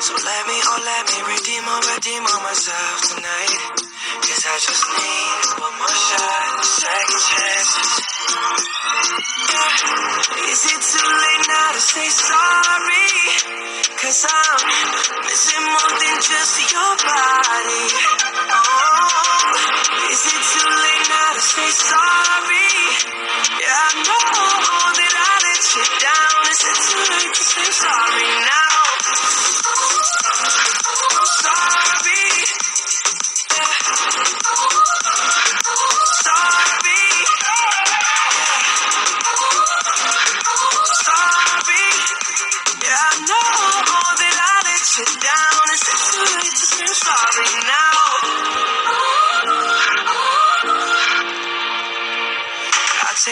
So let me, oh let me redeem or redeem on myself tonight. Cause I just need one more shot, a second chances. Yeah. Is it too late now to say sorry? Cause I'm missing more than just your body.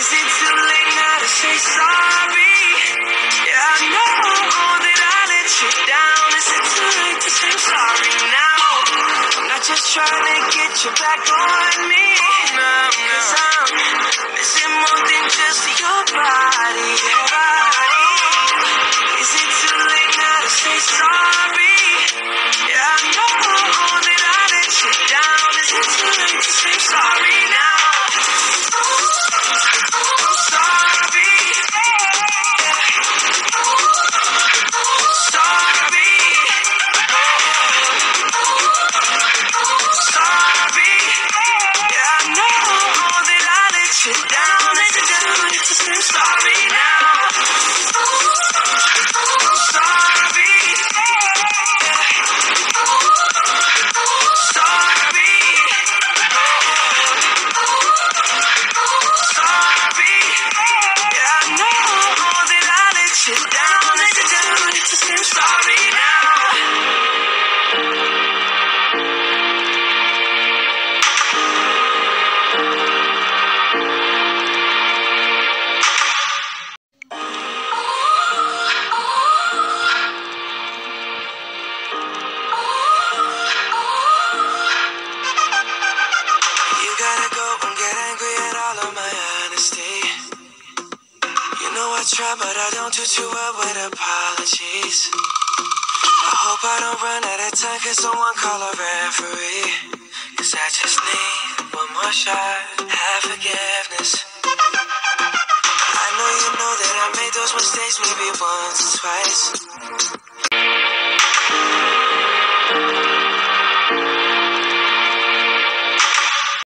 is it too late now to say sorry? Yeah, no, hold it out, shit down, is it too late to say sorry now Not just tryna get your back on me. Is it more than just your body? Is it too late now to say sorry? Yeah, I try, but I don't do too well with apologies. I hope I don't run out of time, cause someone call a referee. Cause I just need one more shot, have forgiveness. I know you know that I made those mistakes maybe once or twice.